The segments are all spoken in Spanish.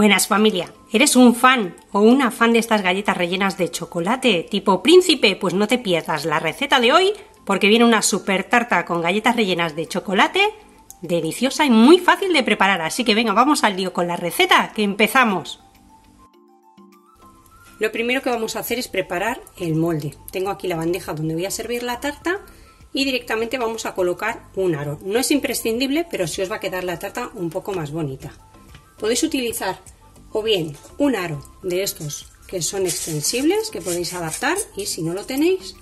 Buenas familia, ¿eres un fan o una fan de estas galletas rellenas de chocolate tipo príncipe? Pues no te pierdas la receta de hoy porque viene una super tarta con galletas rellenas de chocolate, deliciosa y muy fácil de preparar. Así que venga, vamos al lío con la receta, que empezamos. Lo primero que vamos a hacer es preparar el molde. Tengo aquí la bandeja donde voy a servir la tarta y directamente vamos a colocar un aro. No es imprescindible, pero sí os va a quedar la tarta un poco más bonita. Podéis utilizar o bien un aro de estos que son extensibles, que podéis adaptar y si no lo tenéis,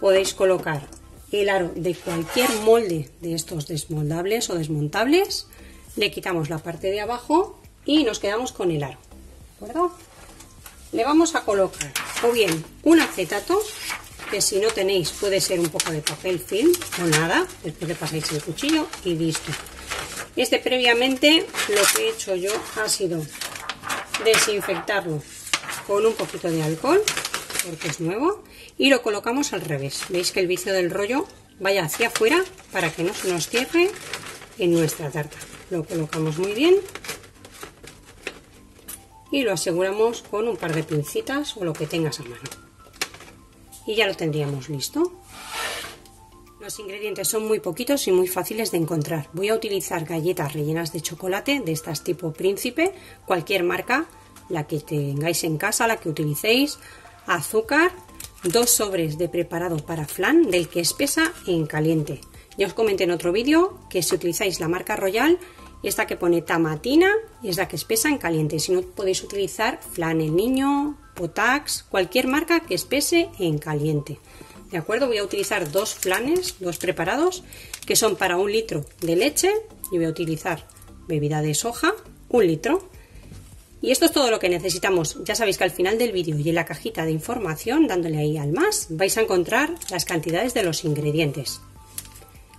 podéis colocar el aro de cualquier molde de estos desmoldables o desmontables, le quitamos la parte de abajo y nos quedamos con el aro. ¿De acuerdo? Le vamos a colocar o bien un acetato, que si no tenéis puede ser un poco de papel film o nada, después le pasáis el cuchillo y listo. Este previamente lo que he hecho yo ha sido desinfectarlo con un poquito de alcohol, porque es nuevo, y lo colocamos al revés. Veis que el vicio del rollo vaya hacia afuera para que no se nos cierre en nuestra tarta. Lo colocamos muy bien y lo aseguramos con un par de pincitas o lo que tengas a mano. Y ya lo tendríamos listo. Los ingredientes son muy poquitos y muy fáciles de encontrar. Voy a utilizar galletas rellenas de chocolate de estas tipo príncipe, cualquier marca, la que tengáis en casa, la que utilicéis, azúcar, dos sobres de preparado para flan del que espesa en caliente. Ya os comenté en otro vídeo que si utilizáis la marca Royal, esta que pone tamatina es la que espesa en caliente. Si no podéis utilizar flan el niño, potax, cualquier marca que espese en caliente. ¿De acuerdo? Voy a utilizar dos flanes, dos preparados, que son para un litro de leche y voy a utilizar bebida de soja, un litro. Y esto es todo lo que necesitamos. Ya sabéis que al final del vídeo y en la cajita de información, dándole ahí al más, vais a encontrar las cantidades de los ingredientes.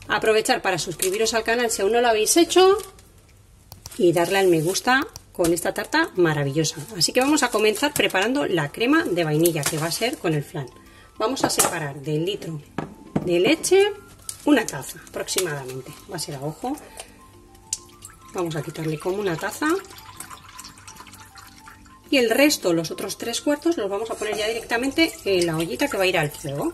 Aprovechar para suscribiros al canal si aún no lo habéis hecho y darle al me gusta con esta tarta maravillosa. Así que vamos a comenzar preparando la crema de vainilla que va a ser con el flan vamos a separar del litro de leche una taza aproximadamente. Va a ser a ojo. Vamos a quitarle como una taza. Y el resto, los otros tres cuartos, los vamos a poner ya directamente en la ollita que va a ir al fuego.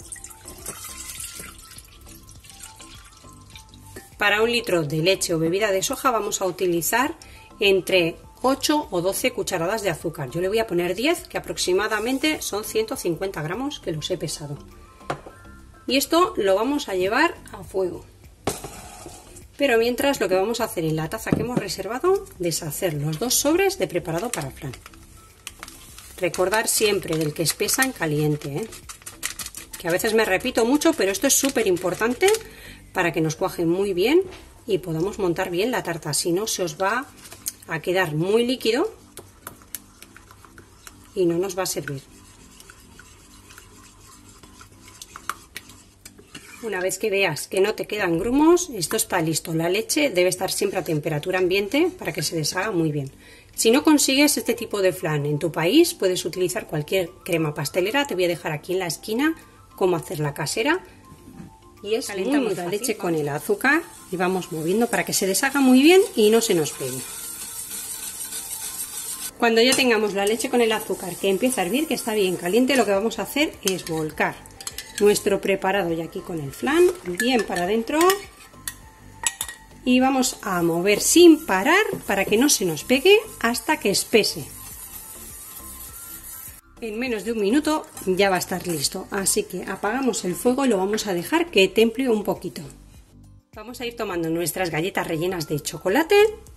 Para un litro de leche o bebida de soja vamos a utilizar entre 8 o 12 cucharadas de azúcar. Yo le voy a poner 10, que aproximadamente son 150 gramos, que los he pesado. Y esto lo vamos a llevar a fuego. Pero mientras lo que vamos a hacer en la taza que hemos reservado, deshacer los dos sobres de preparado para flan. Recordar siempre del que espesa en caliente, ¿eh? que a veces me repito mucho, pero esto es súper importante para que nos cuaje muy bien y podamos montar bien la tarta. Si no, se os va a quedar muy líquido y no nos va a servir. Una vez que veas que no te quedan grumos, esto está listo. La leche debe estar siempre a temperatura ambiente para que se deshaga muy bien. Si no consigues este tipo de flan en tu país, puedes utilizar cualquier crema pastelera. Te voy a dejar aquí en la esquina cómo hacer la casera. Y es calentamos la leche con el azúcar y vamos moviendo para que se deshaga muy bien y no se nos pegue. Cuando ya tengamos la leche con el azúcar que empieza a hervir, que está bien caliente, lo que vamos a hacer es volcar nuestro preparado y aquí con el flan bien para adentro y vamos a mover sin parar para que no se nos pegue hasta que espese. En menos de un minuto ya va a estar listo, así que apagamos el fuego y lo vamos a dejar que temple un poquito. Vamos a ir tomando nuestras galletas rellenas de chocolate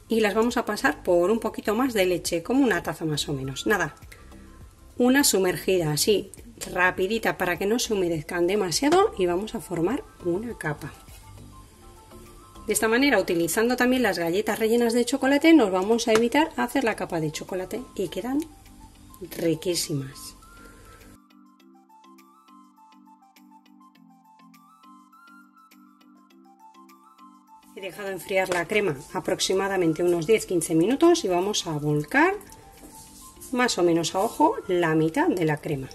y las vamos a pasar por un poquito más de leche, como una taza más o menos. Nada, una sumergida así, rapidita para que no se humedezcan demasiado y vamos a formar una capa. De esta manera, utilizando también las galletas rellenas de chocolate, nos vamos a evitar hacer la capa de chocolate y quedan riquísimas. Dejado enfriar la crema aproximadamente unos 10-15 minutos y vamos a volcar más o menos a ojo la mitad de la crema.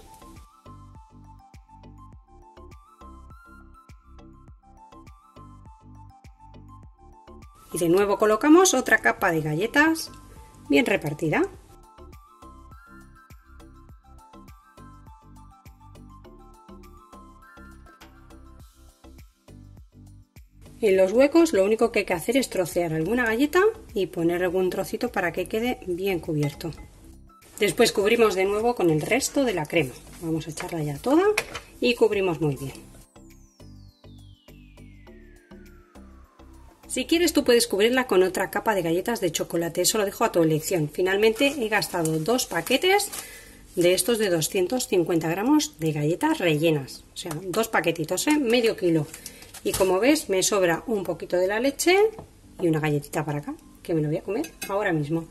Y de nuevo colocamos otra capa de galletas bien repartida. En los huecos lo único que hay que hacer es trocear alguna galleta y poner algún trocito para que quede bien cubierto. Después cubrimos de nuevo con el resto de la crema. Vamos a echarla ya toda y cubrimos muy bien. Si quieres tú puedes cubrirla con otra capa de galletas de chocolate, eso lo dejo a tu elección. Finalmente he gastado dos paquetes de estos de 250 gramos de galletas rellenas, o sea, dos paquetitos, ¿eh? medio kilo. Y como ves me sobra un poquito de la leche y una galletita para acá, que me lo voy a comer ahora mismo.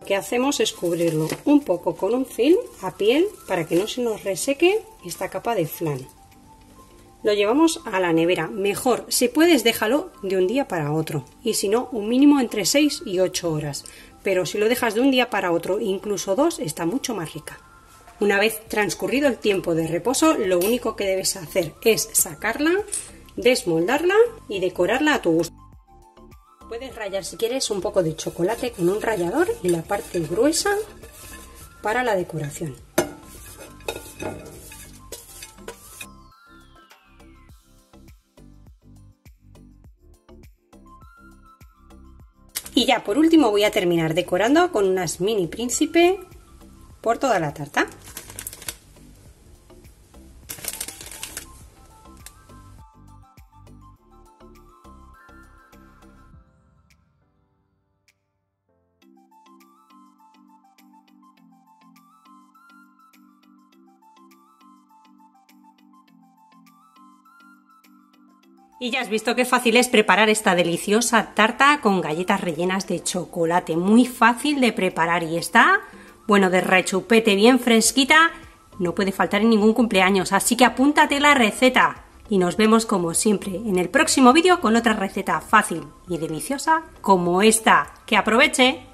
Lo que hacemos es cubrirlo un poco con un film a piel para que no se nos reseque esta capa de flan. Lo llevamos a la nevera. Mejor, si puedes, déjalo de un día para otro. Y si no, un mínimo entre 6 y 8 horas. Pero si lo dejas de un día para otro, incluso dos, está mucho más rica. Una vez transcurrido el tiempo de reposo, lo único que debes hacer es sacarla, desmoldarla y decorarla a tu gusto. Puedes rallar si quieres un poco de chocolate con un rallador y la parte gruesa para la decoración. Y ya por último voy a terminar decorando con unas mini príncipe por toda la tarta. Y ya has visto qué fácil es preparar esta deliciosa tarta con galletas rellenas de chocolate. Muy fácil de preparar y está, bueno, de rechupete, bien fresquita. No puede faltar en ningún cumpleaños, así que apúntate la receta. Y nos vemos como siempre en el próximo vídeo con otra receta fácil y deliciosa como esta. ¡Que aproveche!